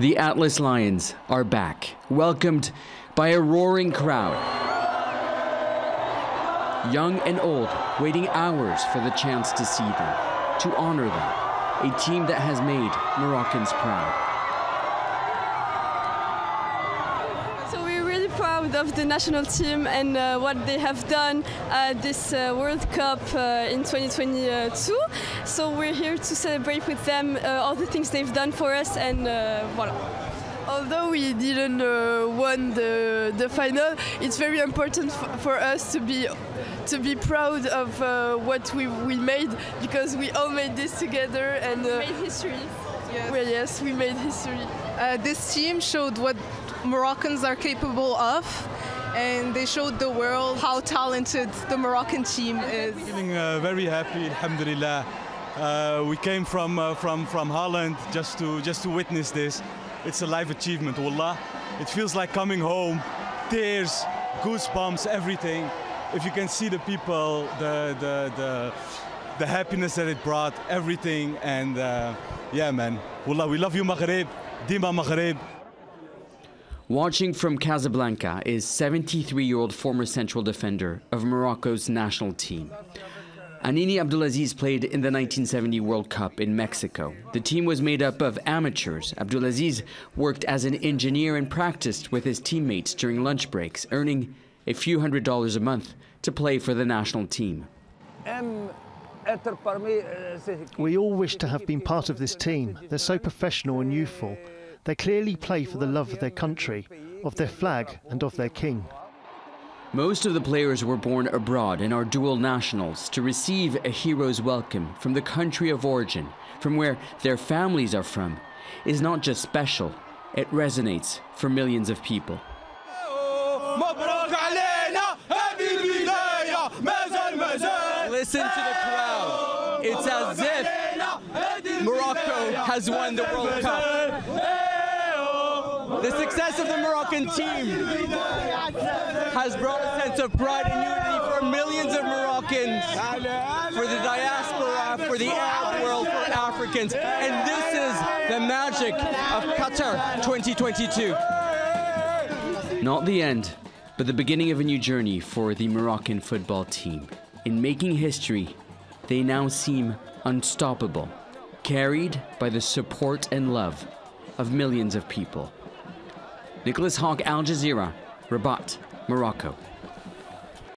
The Atlas Lions are back, welcomed by a roaring crowd. Young and old, waiting hours for the chance to see them, to honor them, a team that has made Moroccans proud. Proud of the national team and uh, what they have done at this uh, World Cup uh, in 2022. So we're here to celebrate with them uh, all the things they've done for us and uh, voilà. Although we didn't uh, won the, the final, it's very important for us to be to be proud of uh, what we, we made because we all made this together and Made history. Well, yes, we made history. Uh, this team showed what Moroccans are capable of, and they showed the world how talented the Moroccan team is. Feeling uh, very happy, alhamdulillah. Uh, we came from, uh, from, from Holland just to, just to witness this. It's a life achievement, wallah. It feels like coming home. Tears, goosebumps, everything. If you can see the people, the, the, the, the happiness that it brought, everything. And uh, yeah, man, wallah, we love you, Maghreb. Dima Maghreb. Watching from Casablanca is 73 year old former central defender of Morocco's national team. Anini Abdulaziz played in the 1970 World Cup in Mexico. The team was made up of amateurs. Abdulaziz worked as an engineer and practiced with his teammates during lunch breaks, earning a few hundred dollars a month to play for the national team. We all wish to have been part of this team. They're so professional and youthful. They clearly play for the love of their country, of their flag, and of their king. Most of the players were born abroad and are dual nationals to receive a hero's welcome from the country of origin, from where their families are from, is not just special, it resonates for millions of people. Listen to the crowd. It's as if Morocco has won the World Cup. The success of the Moroccan team has brought a sense of pride and unity for millions of Moroccans, for the diaspora, for the Arab world, for Africans. And this is the magic of Qatar 2022. Not the end, but the beginning of a new journey for the Moroccan football team. In making history, they now seem unstoppable, carried by the support and love of millions of people. Nicolas Haque, Al Jazeera, Rabat, Morocco.